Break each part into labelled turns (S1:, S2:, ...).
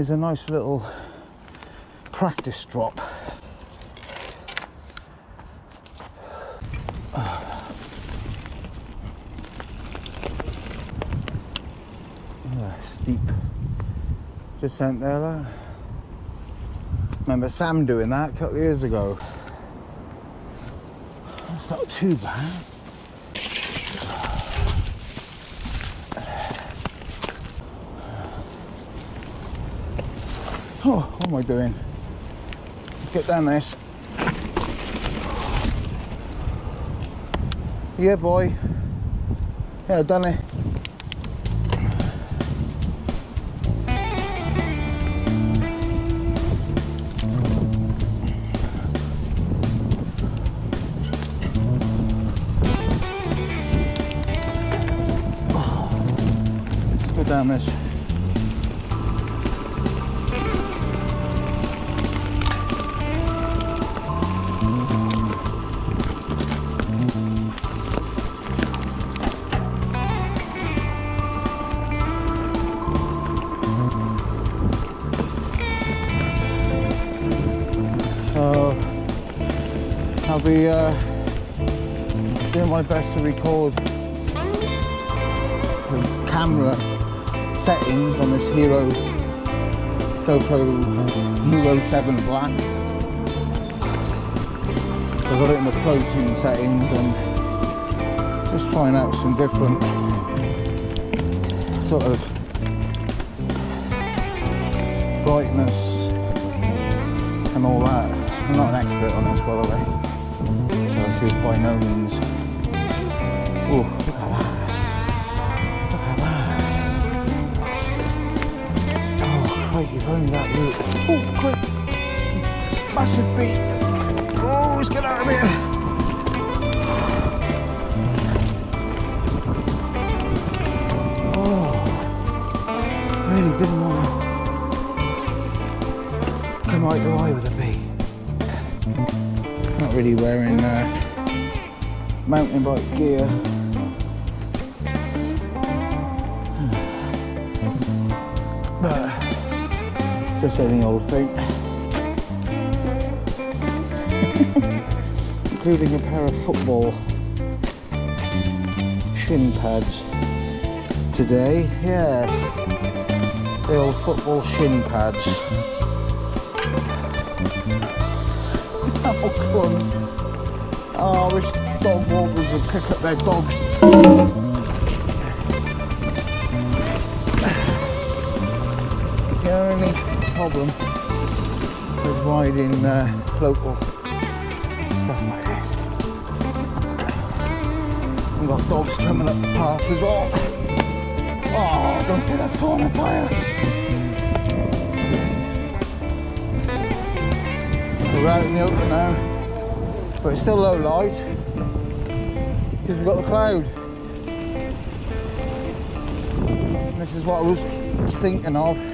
S1: is a nice little practice drop. Ah, steep descent there. Remember Sam doing that a couple of years ago. That's not too bad. Oh, what am I doing? Let's get down this. Yeah, boy. Yeah, done it. Let's down this. My best to record the camera settings on this Hero GoPro Hero 7 Black. So I've got it in the Protune settings and just trying out some different sort of brightness and all that. I'm not an expert on this, by the way, so this is by no means. Oh, look at that! Look at that! Oh, crikey, if only that loop. Oh, quick! Massive beat! Oh, let's get out of here! Oh, really didn't want to come out your eye with a bee. Not really wearing uh, mountain bike gear. But just any old thing. Including a pair of football shin pads today. Yeah, the old football shin pads. Oh, crumbs. Oh, I wish dog walkers would pick up their dogs. Problem with riding uh, local stuff like this. We've got dogs coming up the path as well. Oh, don't say that's torn a tyre. We're out in the open now, but it's still low light because we've got the cloud. This is what I was thinking of.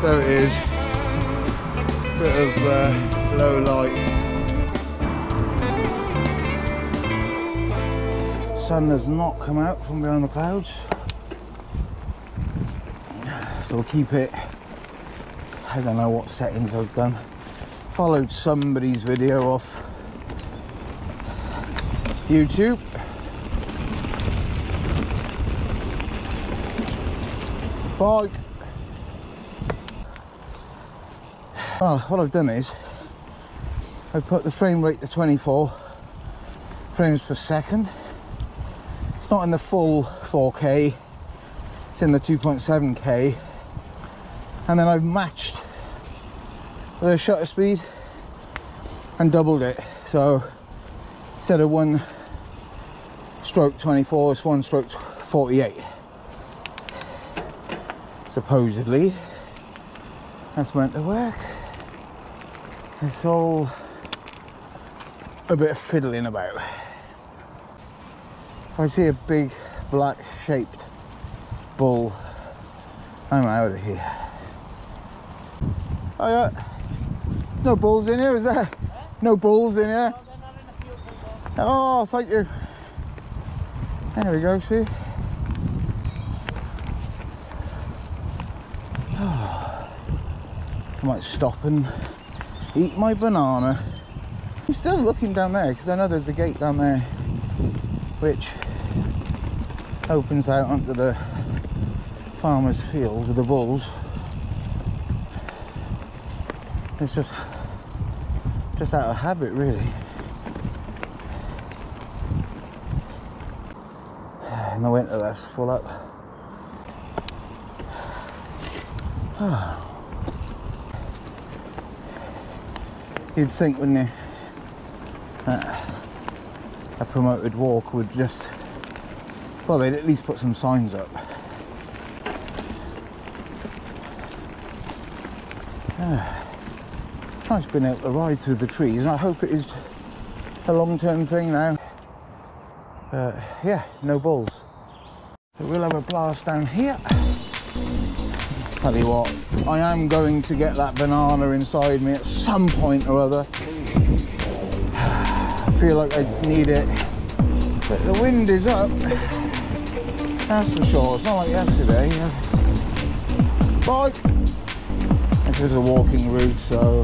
S1: So it is. Bit of uh, low light. Sun has not come out from behind the clouds. So we'll keep it. I don't know what settings I've done. Followed somebody's video off YouTube. Bike. Well, what I've done is I've put the frame rate to 24 frames per second. It's not in the full 4K It's in the 2.7k. And then I've matched the shutter speed and doubled it. So instead of one stroke 24, it's one stroke 48. Supposedly, that's meant to work. It's all a bit of fiddling about. I see a big black shaped bull, I'm out of here. Oh yeah, no bulls in here, is there? No bulls in here. Oh, thank you. There we go, see? I might stop and eat my banana. I'm still looking down there because I know there's a gate down there which opens out onto the farmer's field with the bulls. It's just just out of habit really. In the winter that's full up. Ah. You'd think, wouldn't you, that a promoted walk would just, well, they'd at least put some signs up. Yeah. Nice being able to ride through the trees, and I hope it is a long-term thing now. But yeah, no balls. So we'll have a blast down here. Tell you what, I am going to get that banana inside me at some point or other. I feel like I need it. But the wind is up. That's for sure. It's not like yesterday. Bye. This is a walking route, so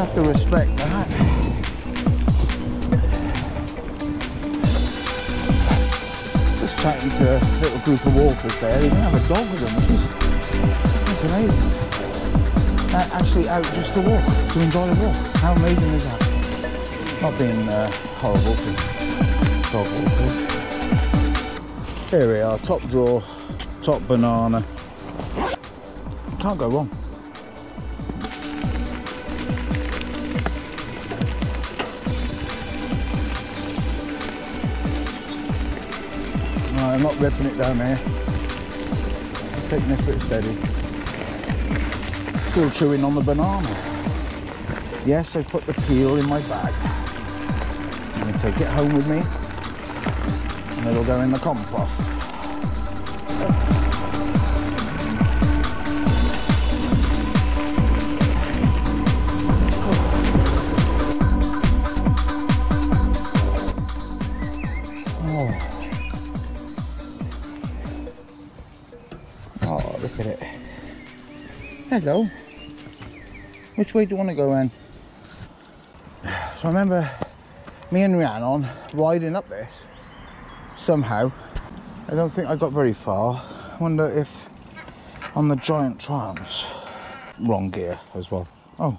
S1: have to respect that. Chatting to a little group of walkers there. They even have a dog with them, which is that's amazing. Actually out just to walk, to enjoy a walk. How amazing is that? Not being uh, horrible to dog walkers. Here we are, top drawer, top banana. Can't go wrong. I'm not ripping it down there. taking this bit steady. Still chewing on the banana. Yes, I put the peel in my bag. I'm to take it home with me and it'll go in the compost. Hello. Which way do you want to go in? So I remember me and Rhiannon riding up this somehow. I don't think I got very far. I wonder if on the Giant Trance, wrong gear as well. Oh,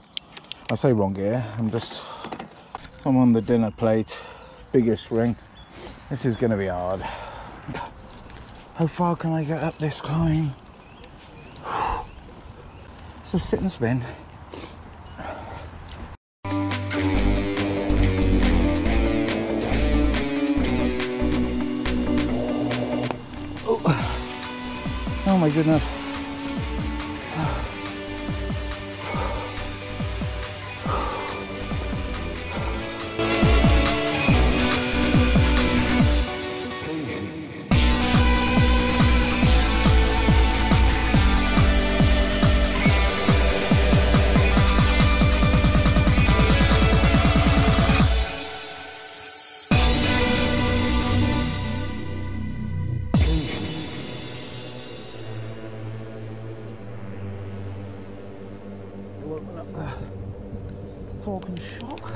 S1: I say wrong gear. I'm just, I'm on the dinner plate, biggest ring. This is going to be hard. How far can I get up this climb? Just sit and spin. Oh, oh my goodness. Fork and shock.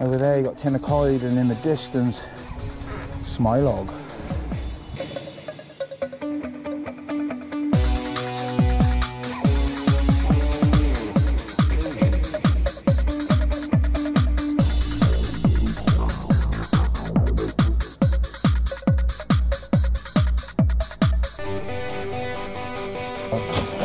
S1: Over there you got Tinnacoid and in the distance, Smilog. Okay.